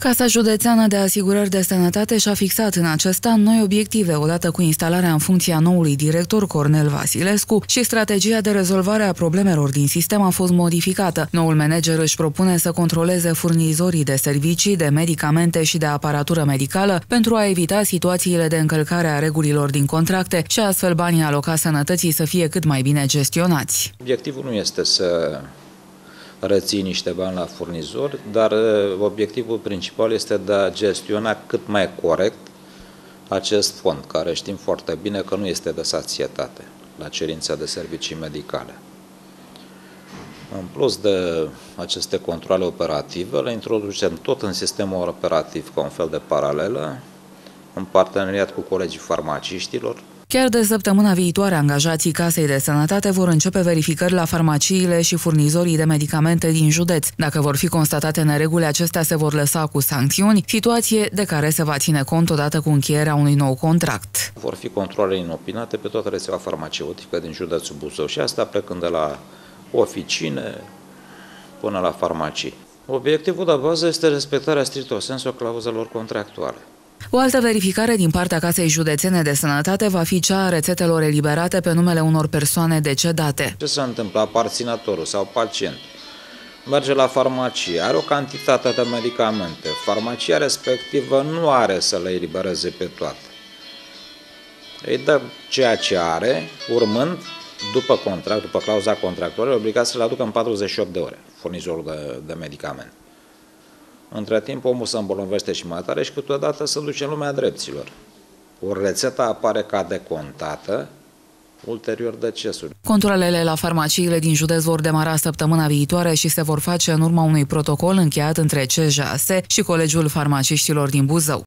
Casa Județeană de Asigurări de Sănătate și-a fixat în acest an noi obiective, odată cu instalarea în funcția noului director Cornel Vasilescu și strategia de rezolvare a problemelor din sistem a fost modificată. Noul manager își propune să controleze furnizorii de servicii, de medicamente și de aparatură medicală pentru a evita situațiile de încălcare a regulilor din contracte și astfel banii alocați sănătății să fie cât mai bine gestionați. Obiectivul nu este să reții niște bani la furnizor, dar uh, obiectivul principal este de a gestiona cât mai corect acest fond, care știm foarte bine că nu este de sațietate la cerința de servicii medicale. În plus de aceste controle operative, le introducem tot în sistemul operativ ca un fel de paralelă, în parteneriat cu colegii farmaciștilor, Chiar de săptămâna viitoare, angajații Casei de Sănătate vor începe verificări la farmaciile și furnizorii de medicamente din județ. Dacă vor fi constatate nereguli, acestea se vor lăsa cu sancțiuni, situație de care se va ține cont odată cu încheierea unui nou contract. Vor fi controle inopinate pe toată rețeaua farmaceutică din județul Buzău și asta plecând de la oficine până la farmacii. Obiectivul de bază este respectarea stricto sensu clauzelor contractuale. O altă verificare din partea Casei Județene de Sănătate va fi cea a rețetelor eliberate pe numele unor persoane decedate. Ce se întâmplă? Aparținătorul sau pacient merge la farmacie, are o cantitate de medicamente, farmacia respectivă nu are să le elibereze pe toate. Îi dă ceea ce are, urmând, după contract, după clauza contractuală, obligat să le aducă în 48 de ore, furnizorul de, de medicamente. Între timp, omul se îmbolnăvește și mai tare și câteodată se duce în lumea dreptilor. O rețetă apare ca decontată, ulterior decesul. Controlele la farmaciile din județ vor demara săptămâna viitoare și se vor face în urma unui protocol încheiat între CJAS și Colegiul Farmaciștilor din Buzău.